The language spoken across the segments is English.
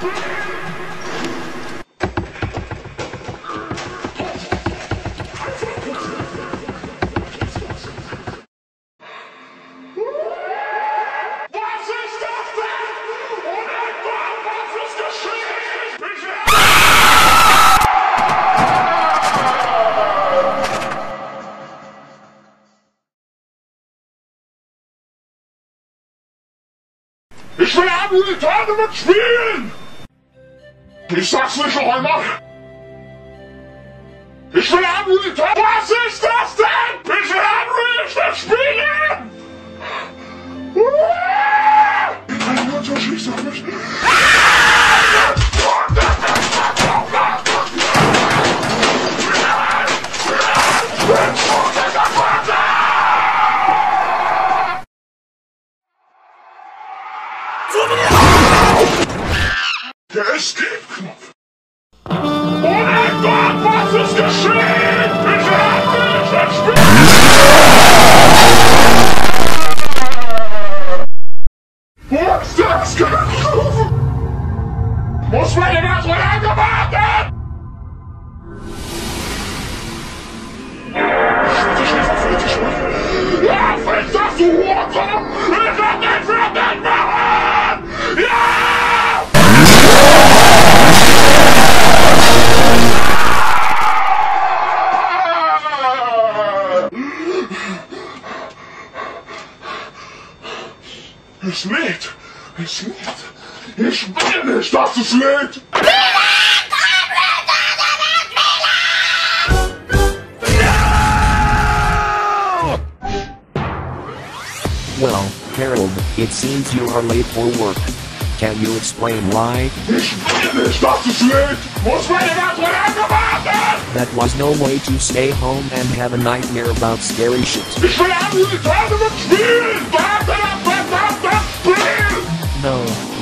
Ich will Unreal Tournament spielen! Ich sag's nicht noch einmal! Ich will Unreal Tournament... Was ist das denn? Ich will Unreal spielen! Kein Unterschied, sag ich. Der Escape-Knopf. Oh mein Gott, was ist geschehen? Ich Es lädt! Es lädt! Ich will nicht, dass es lädt! Well, Harold, it seems you are late for work. Can you explain why? Ich will nicht, dass es lädt! Muss man immer so lange warten! That was no way to stay home and have a nightmare about scary shit.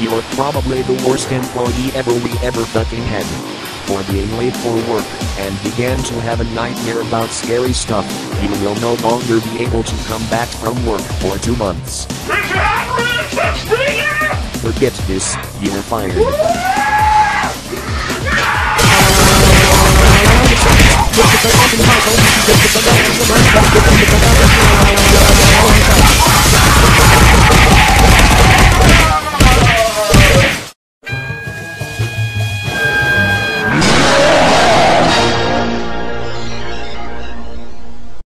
You're probably the worst employee ever we ever fucking had. For being late for work, and began to have a nightmare about scary stuff, you will no longer be able to come back from work for two months. Forget this, you're fired.